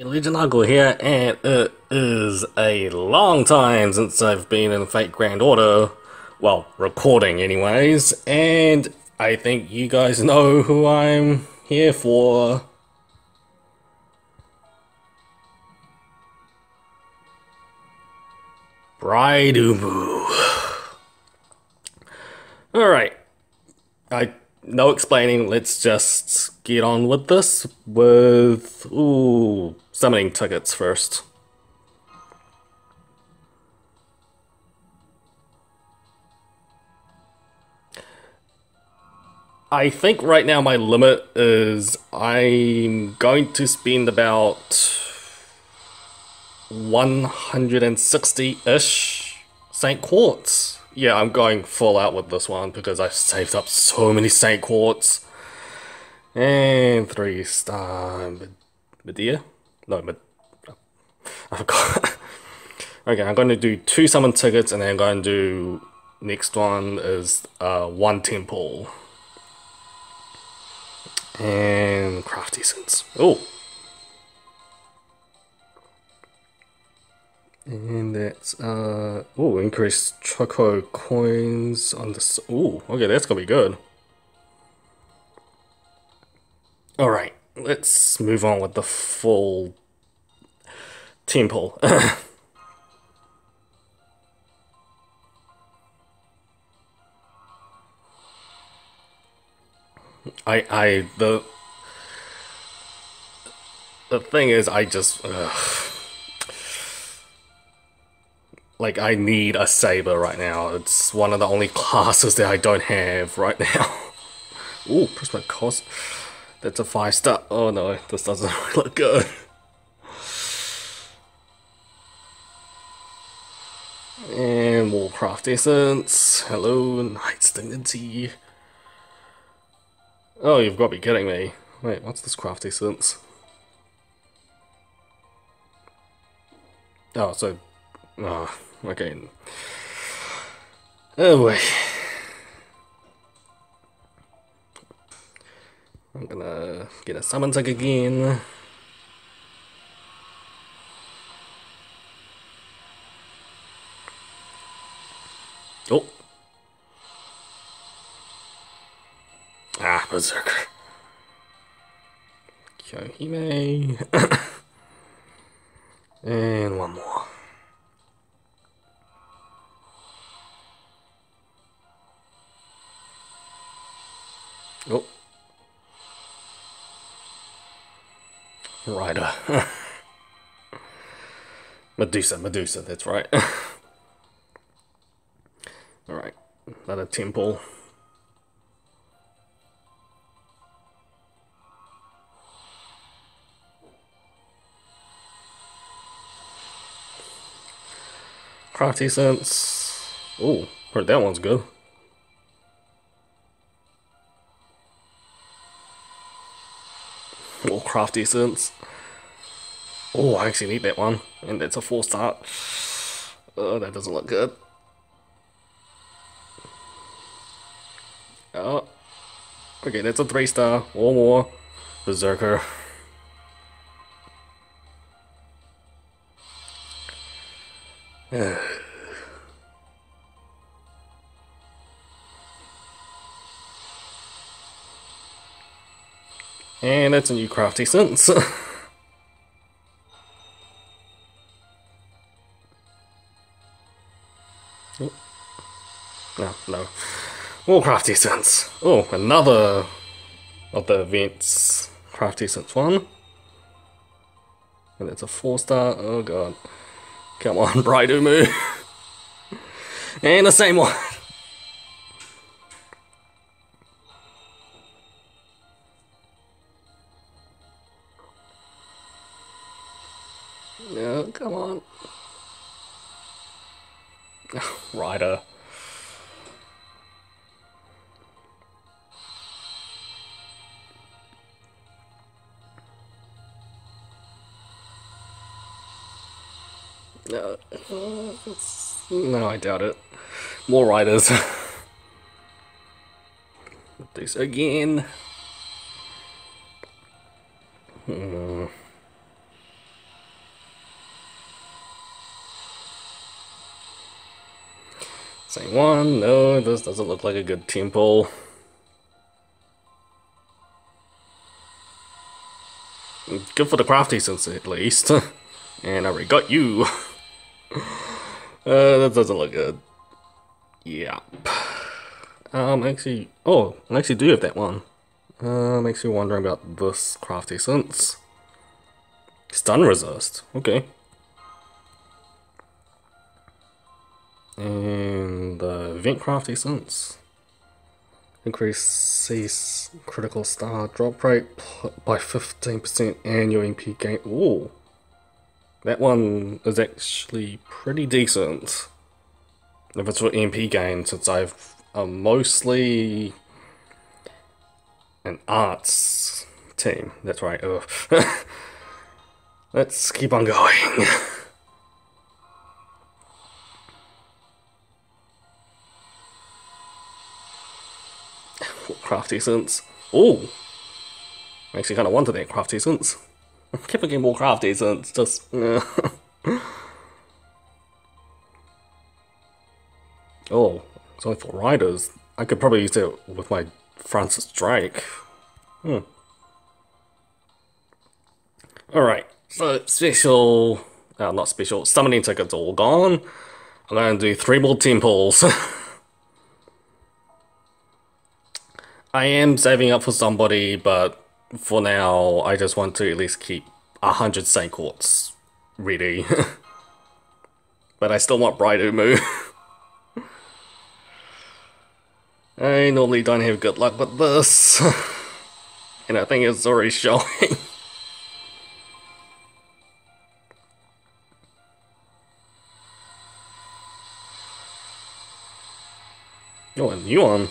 LegendAqua here, and it is a long time since I've been in Fate Grand Order. Well, recording anyways, and I think you guys know who I'm here for. Bride Umu. Alright. I no explaining, let's just get on with this with ooh summoning tickets first. I think right now my limit is I'm going to spend about 160-ish St. Quartz. Yeah, I'm going full out with this one because I've saved up so many St. Quartz. And three star Medea? No, but I forgot. okay, I'm going to do two summon tickets and then I'm going to do next one is uh, one temple. And craft essence. Oh, And that's, uh, oh, increased Choco coins on this oh, okay, that's gonna be good. Alright, let's move on with the full team temple. I, I, the, the thing is, I just, like, I need a saber right now. It's one of the only classes that I don't have right now. Ooh, Prisma Cosmos. That's a five star. Oh no, this doesn't look good. And Warcraft Essence. Hello, Knight's Dignity. Oh, you've got to be kidding me. Wait, what's this craft essence? Oh, so... Oh, okay. Oh I'm gonna get a summon again. Oh. Ah, Berserker. Kiyohime. and one more. Medusa, Medusa, that's right. Alright, another temple. Craft essence. Oh, heard that one's good. More crafty essence. Oh, I actually need that one. And that's a four star. Oh, that doesn't look good. Oh. Okay, that's a three star. One more. Berserker. And that's a new craft essence. No, no. More craft essence. Oh, another of the events. Craft essence one. And it's a four star. Oh god. Come on, Bride Umu. and the same one. No, come on. Rider. No, I doubt it. More riders. this again. Hmm. Same one. No, this doesn't look like a good team pull. Good for the craft essence, at least. and I already got you. uh, that doesn't look good. Yeah. Um, actually, oh, I actually do have that one. Uh, makes me wondering about this craft essence. Stun resist. Okay. And the Vent Craft Essence. Increase critical star drop rate by 15% annual MP gain. Ooh. That one is actually pretty decent. If it's for MP gain, since I've uh, mostly an arts team. That's right. Let's keep on going. craft essence. Oh! I actually kind of wanted that craft essence. Keep getting more craft essence, just... oh, it's only for riders. I could probably use it with my Francis Drake. Hmm. Alright, so special... Uh, not special, summoning tickets all gone. I'm gonna do three more temples. I am saving up for somebody, but for now, I just want to at least keep a hundred Saint Quartz ready. but I still want Bride Umu. I normally don't have good luck with this. and I think it's already showing. oh, a new one.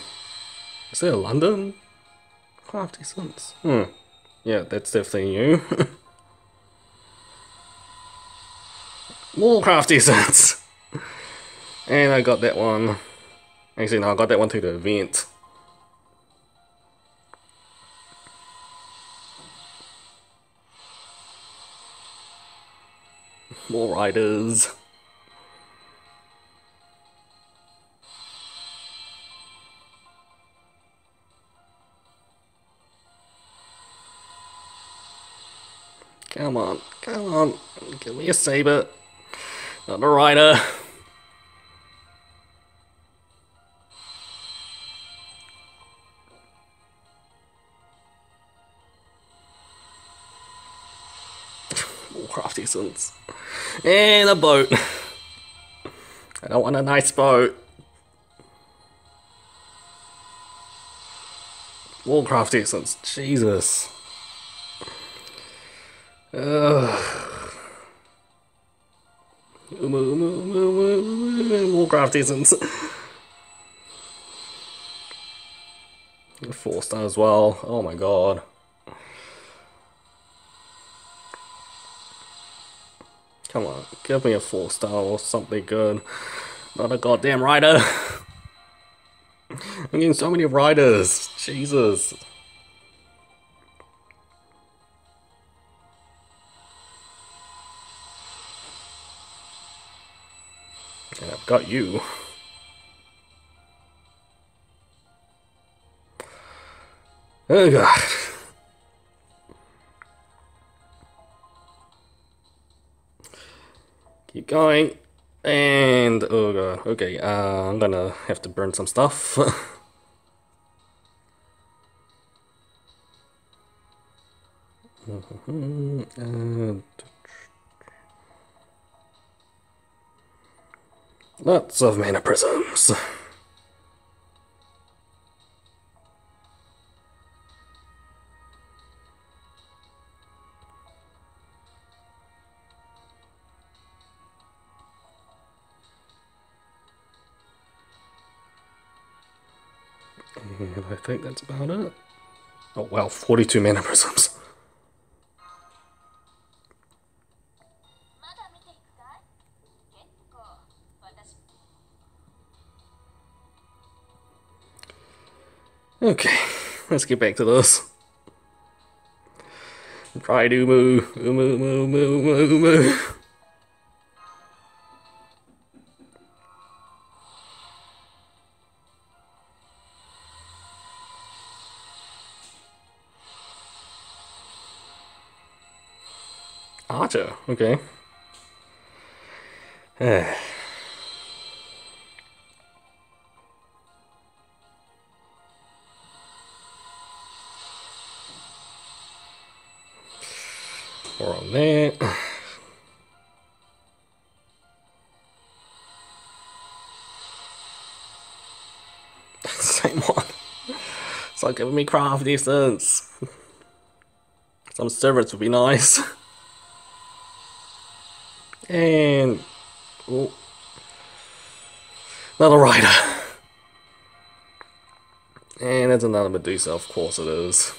Is there a London? Craft Essence. Hmm. Yeah, that's definitely you. More Craft Essence! and I got that one. Actually, no, I got that one through the event. More riders. Come on, come on, give me a saber. Not a rider. Craft essence. And a boat. I don't want a nice boat. More craft essence. Jesus. Ugh. Warcraft isn't. Four star as well. Oh my god. Come on, give me a four star or something good. Not a goddamn rider. I'm getting so many riders. Jesus. Got you. Oh god. Keep going. And, oh god, okay, uh, I'm gonna have to burn some stuff. and Lots of mana prisms. And I think that's about it. Oh wow, 42 mana prisms. Okay, let's get back to this. Bride Umu, Umu, Umu, Umu, Umu. Archer, okay. On that. Same one. It's like giving me craft distance. Some servants would be nice. And oh, another rider. And it's another Medusa, of course it is.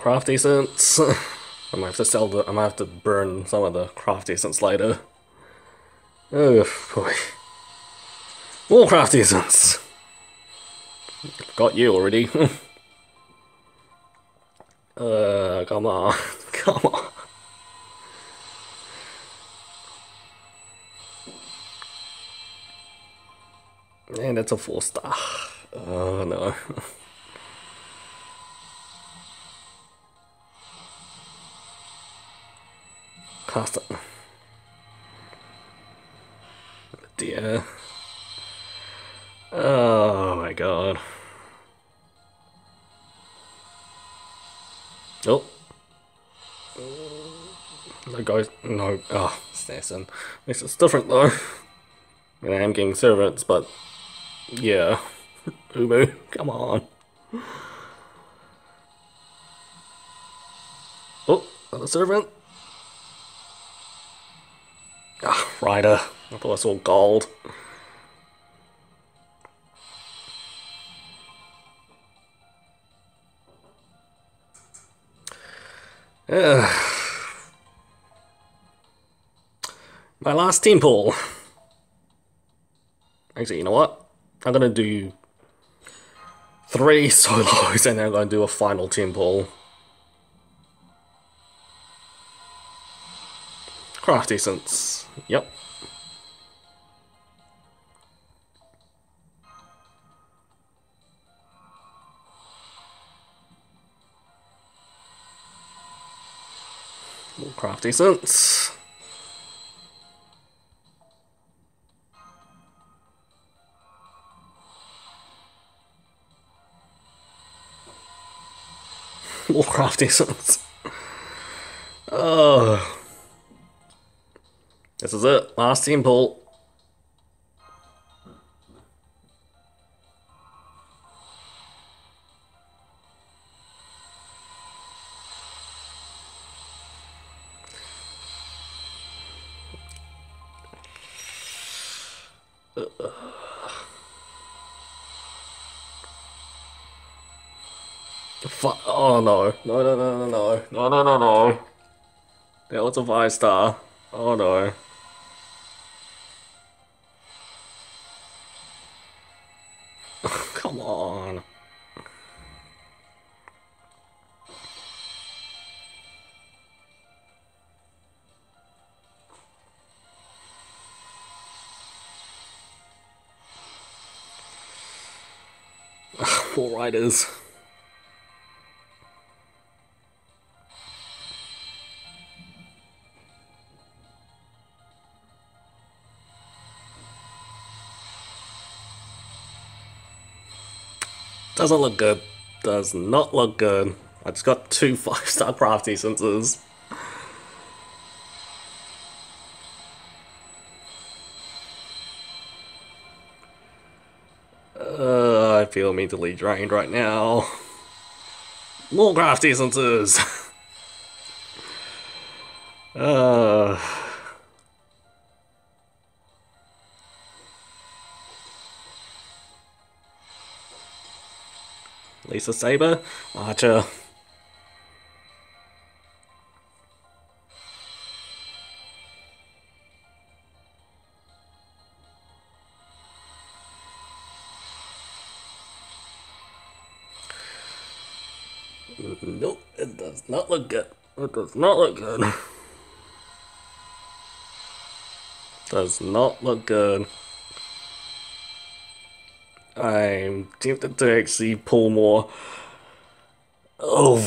Craft essence. I might have to sell the. I might have to burn some of the craft essence later. Oh boy. More craft essence. Got you already. uh, come on, come on. And it's a four star. Oh no. Costa. Dear. Oh my god. Oh. The guys, no, ah, oh, Sanson. This is different though. I, mean, I am getting servants, but yeah. Umu, come on. Oh, another servant. Ah, Rider. I thought I saw gold. Uh, my last team pool. Actually, you know what? I'm gonna do three solos and then I'm gonna do a final team pool. Craft essence. Yep. More crafty essence. More craft essence. Oh. This is it. Last team pull. Oh no. No, no, no, no, no. No, no, no, no. That was a five star. Oh no. Four riders. Doesn't look good. Does not look good. I just got two five-star craft essences. Feel mentally drained right now. More craft essences! uh... Lisa Saber, Archer. Nope, it does not look good. It does not look good. does not look good. I'm tempted to actually pull more. Oh.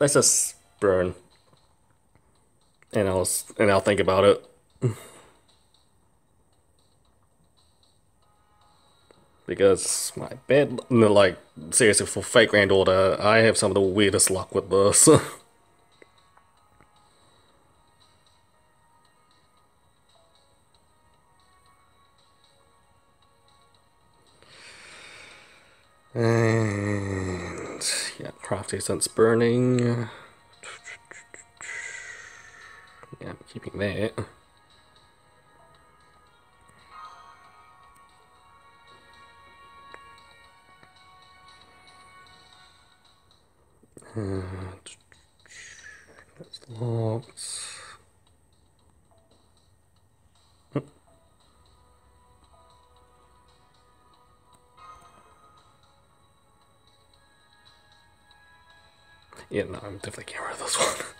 Let's just burn. And I'll and I'll think about it. because my bed, like seriously, for Fate Grand Order, I have some of the weirdest luck with this. and yeah, craft essence burning. Yeah, I'm keeping that. Locked. Yeah, no, I'm definitely getting rid of this one.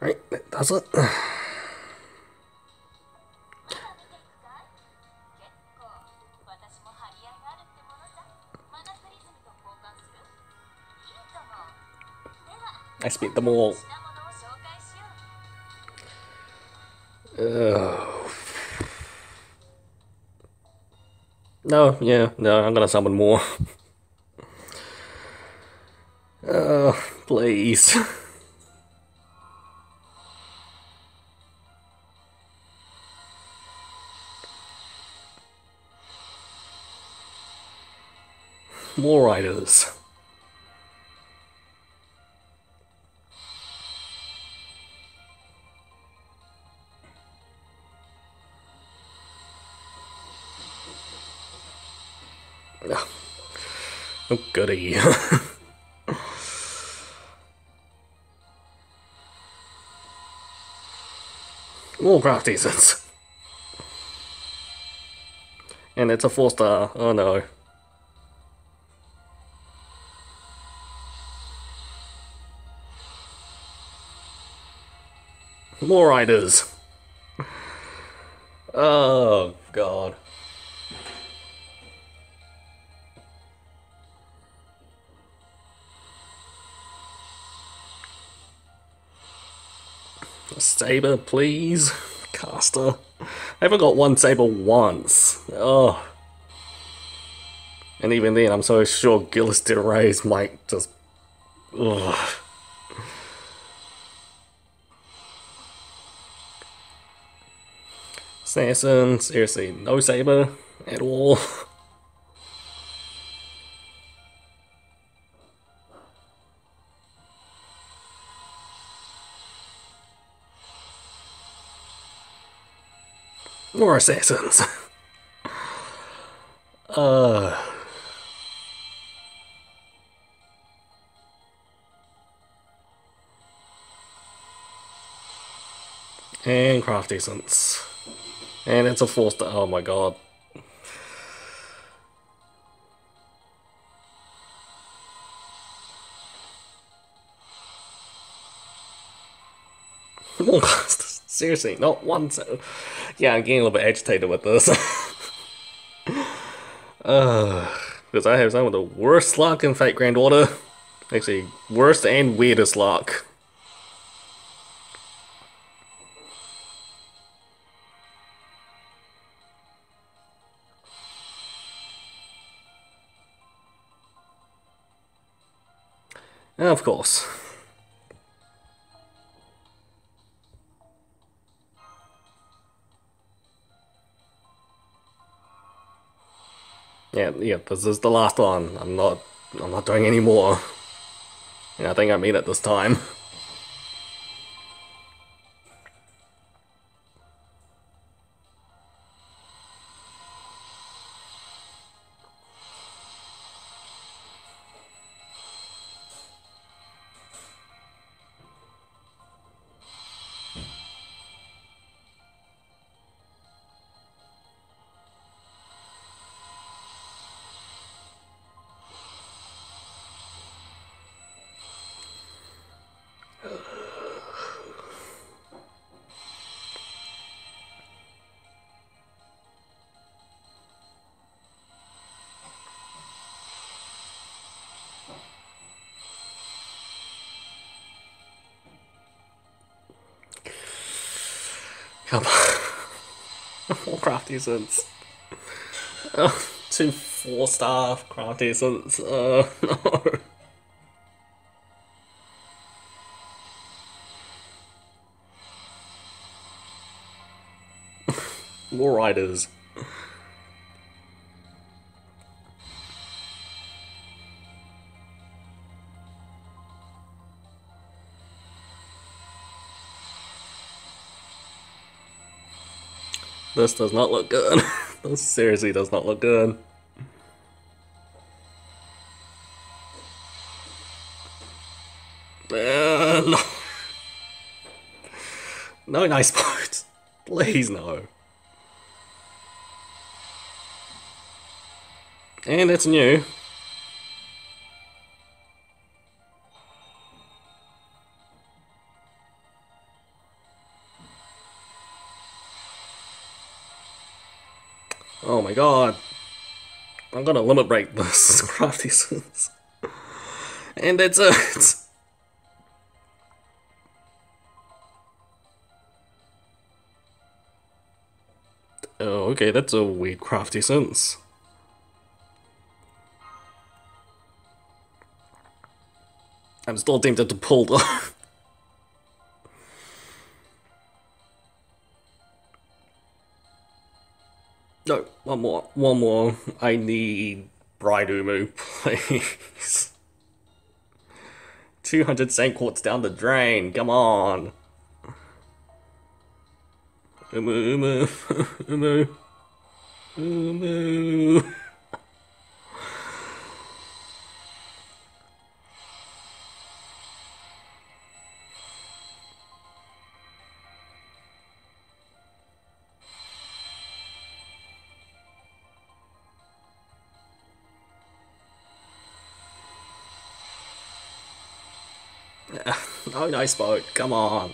right, that does it. I spent them all. Uh, no, yeah, no, I'm gonna summon more. Oh, please. Riders. Ah. Oh, goody. More craft essence. And it's a four star. Oh no. More riders. Oh god. Saber, please. Caster. I haven't got one saber once. Oh. And even then, I'm so sure Gilles de Rais might just. Ugh. Assassin, seriously, no saber at all. More assassins. uh. And craft essence. And it's a four star. Oh my god. Seriously, not one. So yeah, I'm getting a little bit agitated with this. uh, because I have some of the worst luck in Fate Grand Order. Actually, worst and weirdest luck. Of course. Yeah, yeah, this is the last one. I'm not I'm not doing any more. I think I mean it this time. Come on. More crafty essence. Oh, two four star crafty essence. Oh, uh, no. More riders. This does not look good. this seriously does not look good. Uh, no. No nice parts. Please no. And it's new. Oh my god. I'm gonna limit break this craft essence. And it's a. It's... Oh, okay, that's a weird craft essence. I'm still tempted to pull though. no, one more, one more. I need Bride Umu, please. 200 Saint Quartz down the drain, come on. Umu, Umu, Umu, Umu. Oh, no, nice boat. Come on.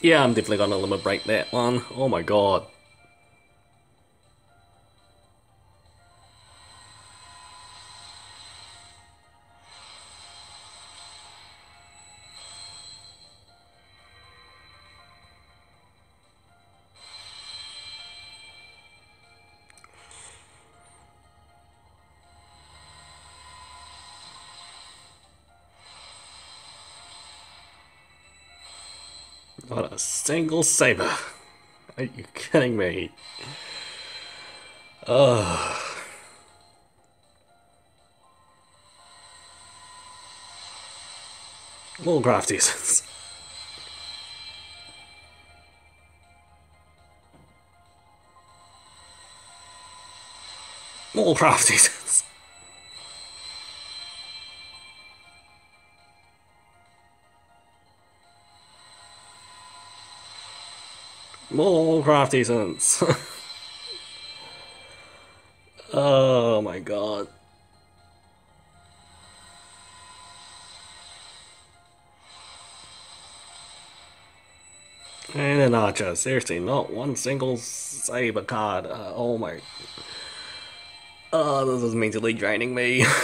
Yeah, I'm definitely gonna limit break that one. Oh my god. Not a single saber. Are you kidding me? Ugh. More crafties. More crafties. More craft essence. oh my god. And an archer, seriously, not one single saber card. Uh, oh my. Oh, this is mentally draining me.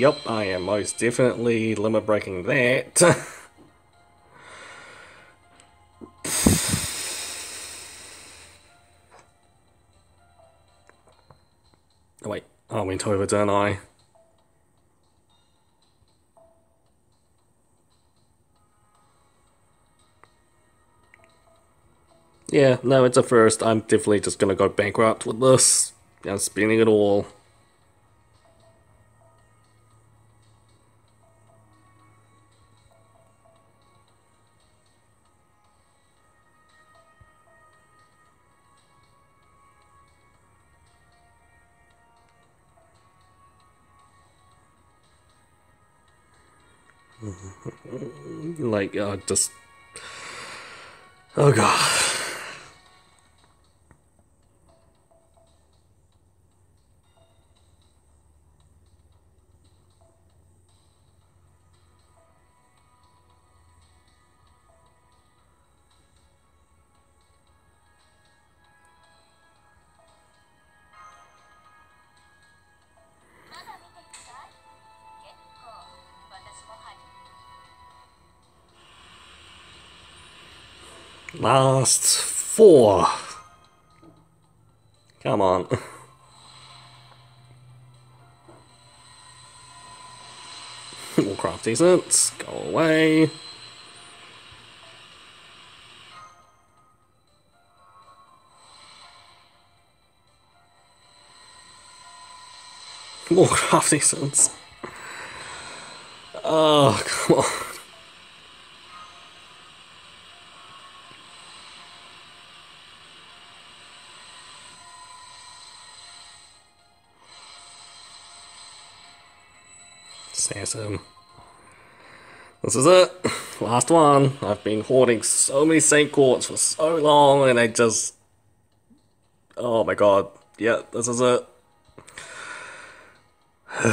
Yep, I am most definitely limit breaking that. oh wait, I went over, don't I? Yeah, no, it's a first. I'm definitely just gonna go bankrupt with this. I'm spending it all. Like, uh, just. Oh god. Last four. Come on. Warcraft decent. Go away. Warcraft decent. Oh, come on. Sanson. This is it. Last one. I've been hoarding so many Saint Quartz for so long and I just... Oh my god. Yeah, this is it.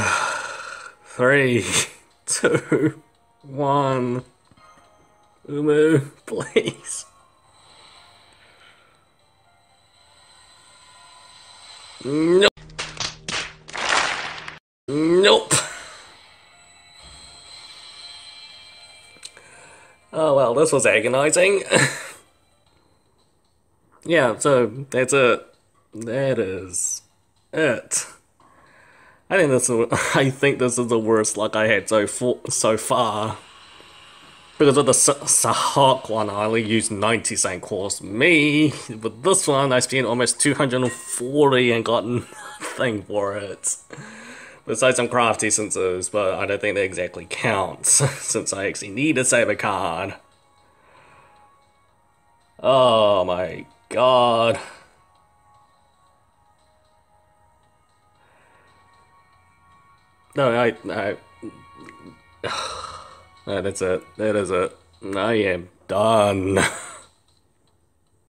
Three, two, one. Umu, please. Nope. Nope. Oh well, this was agonizing. yeah, so that's it. That is it. I think this is, I think this is the worst luck I had so for, so far. Because with the Sahak one, I only used 90 Saint Quartz. Me, with this one, I spent almost 240 and got nothing for it. Besides some craft essences, but I don't think they exactly count, since I actually need to save a card. Oh my god. No, I, I, no, that's it. That is it. I am done.